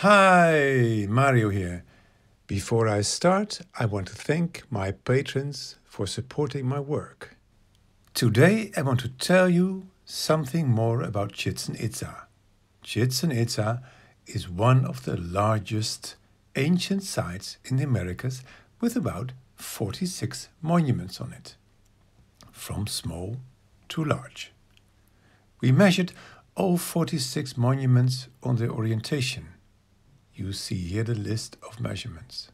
Hi, Mario here. Before I start, I want to thank my patrons for supporting my work. Today, I want to tell you something more about Chichen Itza. Chichen Itza is one of the largest ancient sites in the Americas with about 46 monuments on it, from small to large. We measured all 46 monuments on their orientation you see here the list of measurements.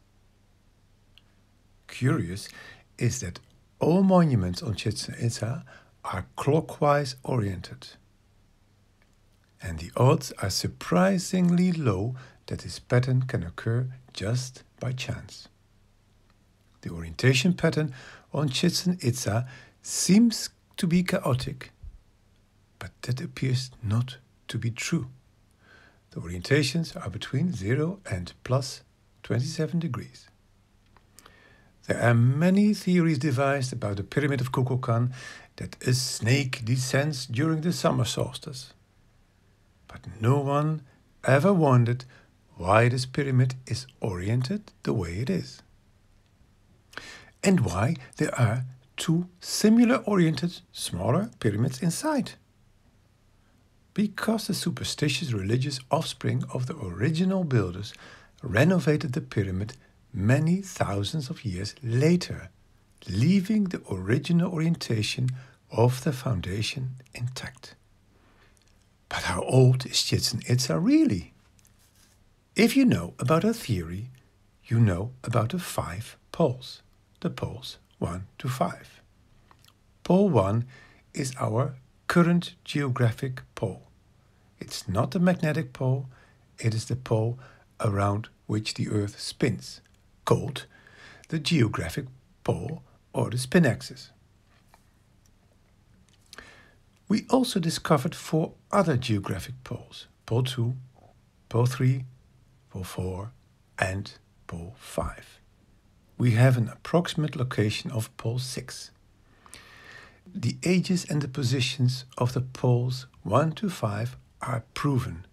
Curious is that all monuments on Chichen Itza are clockwise oriented. And the odds are surprisingly low that this pattern can occur just by chance. The orientation pattern on Chichen Itza seems to be chaotic, but that appears not to be true. The orientations are between 0 and plus 27 degrees. There are many theories devised about the pyramid of Kukulkan that a snake descends during the summer solstice. But no one ever wondered why this pyramid is oriented the way it is. And why there are two similar oriented smaller pyramids inside because the superstitious religious offspring of the original builders renovated the pyramid many thousands of years later, leaving the original orientation of the foundation intact. But how old is Chichen Itza really? If you know about a theory, you know about the five poles, the poles 1 to 5. Pole 1 is our current geographic pole. It's not the magnetic pole, it is the pole around which the Earth spins, called the geographic pole or the spin axis. We also discovered four other geographic poles pole 2, pole 3, pole 4, and pole 5. We have an approximate location of pole 6 the ages and the positions of the poles 1 to 5 are proven.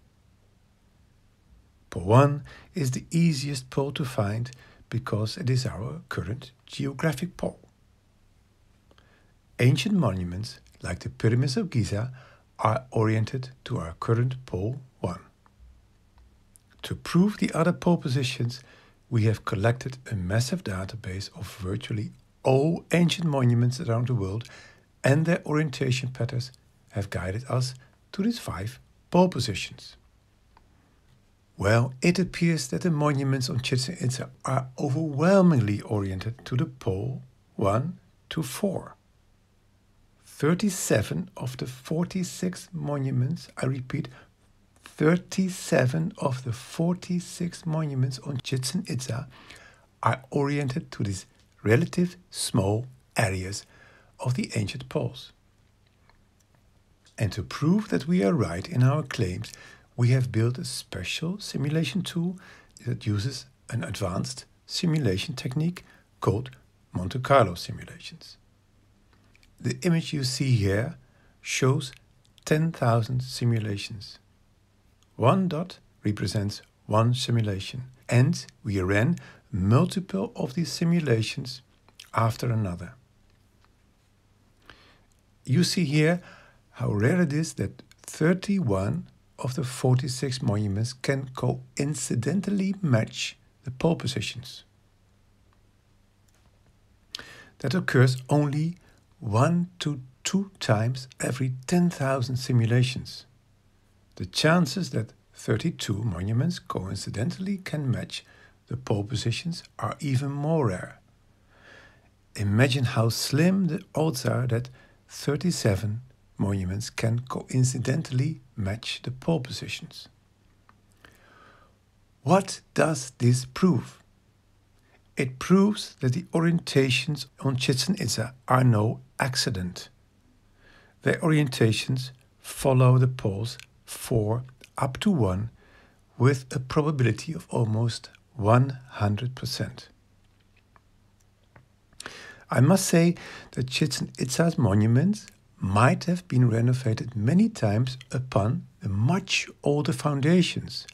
Pole 1 is the easiest pole to find because it is our current geographic pole. Ancient monuments, like the pyramids of Giza, are oriented to our current pole 1. To prove the other pole positions, we have collected a massive database of virtually all ancient monuments around the world and their orientation patterns have guided us to these five pole positions. Well, it appears that the monuments on Chichen Itza are overwhelmingly oriented to the pole 1 to 4. 37 of the 46 monuments, I repeat, 37 of the 46 monuments on Chichen Itza are oriented to these relative small areas of the ancient poles. And to prove that we are right in our claims, we have built a special simulation tool that uses an advanced simulation technique called Monte Carlo simulations. The image you see here shows 10,000 simulations. One dot represents one simulation, and we ran multiple of these simulations after another. You see here how rare it is that 31 of the 46 monuments can coincidentally match the pole positions. That occurs only one to two times every 10,000 simulations. The chances that 32 monuments coincidentally can match the pole positions are even more rare. Imagine how slim the odds are that 37 monuments can coincidentally match the pole positions. What does this prove? It proves that the orientations on Chichen Itza are no accident. Their orientations follow the poles 4 up to 1 with a probability of almost 100%. I must say that Chichen Itza's monuments might have been renovated many times upon the much older foundations,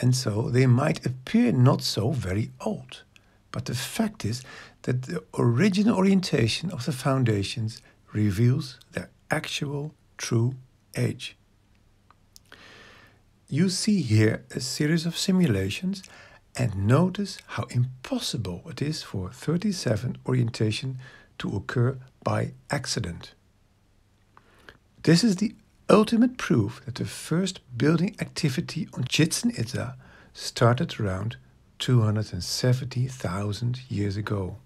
and so they might appear not so very old. But the fact is that the original orientation of the foundations reveals their actual true age. You see here a series of simulations and notice how impossible it is for 37 orientation to occur by accident. This is the ultimate proof that the first building activity on Chichen Itza started around 270,000 years ago.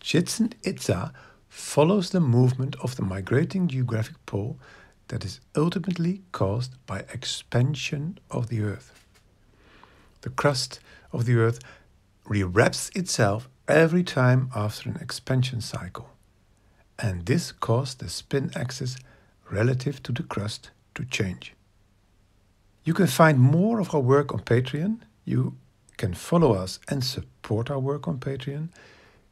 Chichen Itza follows the movement of the migrating geographic pole that is ultimately caused by expansion of the Earth. The crust of the Earth rewraps itself every time after an expansion cycle, and this caused the spin axis relative to the crust to change. You can find more of our work on Patreon. You can follow us and support our work on Patreon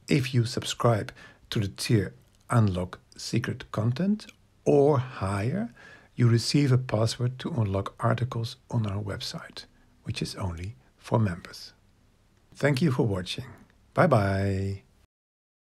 if you subscribe to the tier Unlock Secret Content or higher, you receive a password to unlock articles on our website, which is only for members. Thank you for watching. Bye bye.